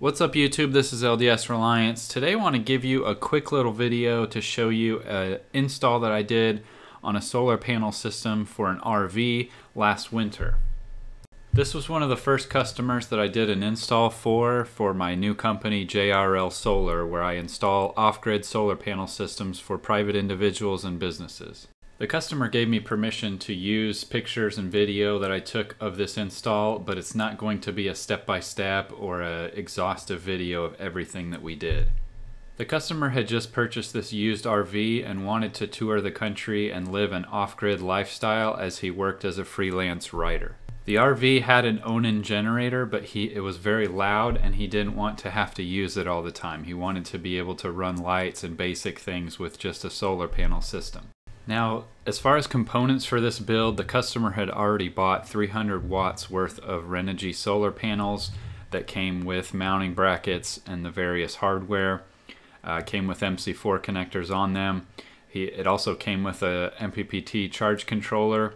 What's up YouTube, this is LDS Reliance. Today I want to give you a quick little video to show you an install that I did on a solar panel system for an RV last winter. This was one of the first customers that I did an install for, for my new company JRL Solar, where I install off-grid solar panel systems for private individuals and businesses. The customer gave me permission to use pictures and video that I took of this install, but it's not going to be a step-by-step -step or a exhaustive video of everything that we did. The customer had just purchased this used RV and wanted to tour the country and live an off-grid lifestyle as he worked as a freelance writer. The RV had an Onan generator, but he it was very loud and he didn't want to have to use it all the time. He wanted to be able to run lights and basic things with just a solar panel system. Now, as far as components for this build, the customer had already bought 300 watts worth of Renogy solar panels that came with mounting brackets and the various hardware. Uh, came with MC4 connectors on them. He, it also came with a MPPT charge controller,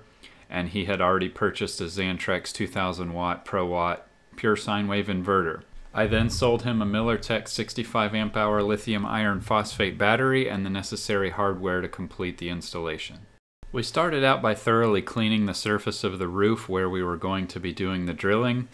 and he had already purchased a Xantrex 2000 watt Pro Watt pure sine wave inverter. I then sold him a MillerTech 65 amp hour lithium iron phosphate battery and the necessary hardware to complete the installation. We started out by thoroughly cleaning the surface of the roof where we were going to be doing the drilling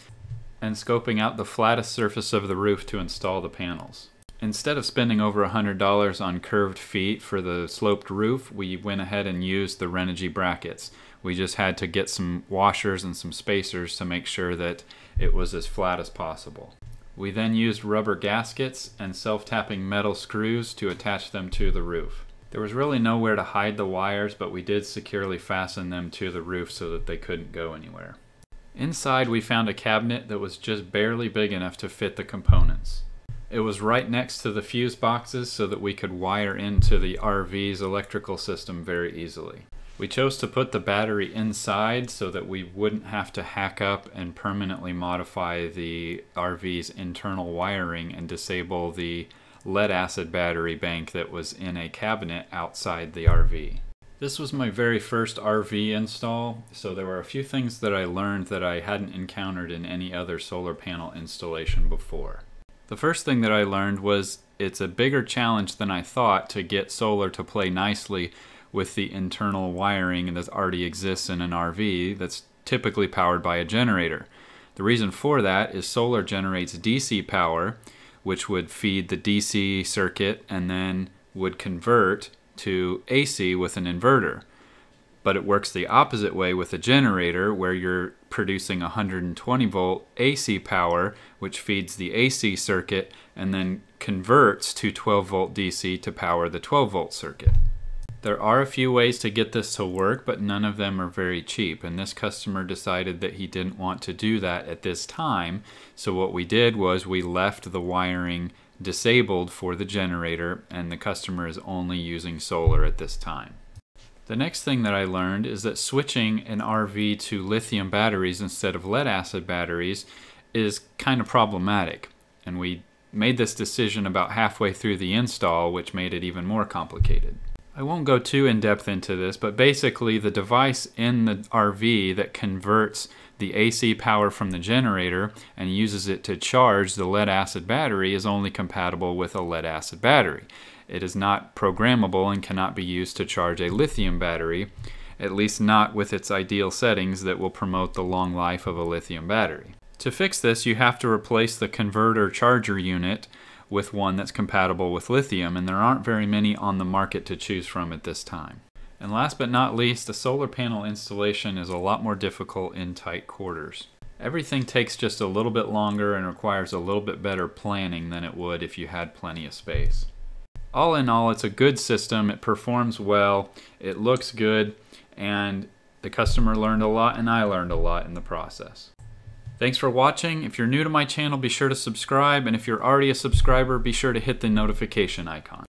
and scoping out the flattest surface of the roof to install the panels. Instead of spending over $100 on curved feet for the sloped roof, we went ahead and used the Renogy brackets. We just had to get some washers and some spacers to make sure that it was as flat as possible. We then used rubber gaskets and self-tapping metal screws to attach them to the roof. There was really nowhere to hide the wires, but we did securely fasten them to the roof so that they couldn't go anywhere. Inside we found a cabinet that was just barely big enough to fit the components. It was right next to the fuse boxes so that we could wire into the RV's electrical system very easily. We chose to put the battery inside so that we wouldn't have to hack up and permanently modify the RV's internal wiring and disable the lead acid battery bank that was in a cabinet outside the RV. This was my very first RV install, so there were a few things that I learned that I hadn't encountered in any other solar panel installation before. The first thing that I learned was it's a bigger challenge than I thought to get solar to play nicely with the internal wiring that already exists in an RV that's typically powered by a generator. The reason for that is solar generates DC power, which would feed the DC circuit and then would convert to AC with an inverter. But it works the opposite way with a generator where you're producing 120 volt AC power, which feeds the AC circuit and then converts to 12 volt DC to power the 12 volt circuit. There are a few ways to get this to work, but none of them are very cheap. And this customer decided that he didn't want to do that at this time. So what we did was we left the wiring disabled for the generator and the customer is only using solar at this time. The next thing that I learned is that switching an RV to lithium batteries instead of lead acid batteries is kind of problematic. And we made this decision about halfway through the install, which made it even more complicated. I won't go too in depth into this, but basically the device in the RV that converts the AC power from the generator and uses it to charge the lead acid battery is only compatible with a lead acid battery. It is not programmable and cannot be used to charge a lithium battery, at least not with its ideal settings that will promote the long life of a lithium battery. To fix this, you have to replace the converter charger unit with one that's compatible with lithium, and there aren't very many on the market to choose from at this time. And last but not least, a solar panel installation is a lot more difficult in tight quarters. Everything takes just a little bit longer and requires a little bit better planning than it would if you had plenty of space. All in all, it's a good system, it performs well, it looks good, and the customer learned a lot and I learned a lot in the process. Thanks for watching. If you're new to my channel, be sure to subscribe. And if you're already a subscriber, be sure to hit the notification icon.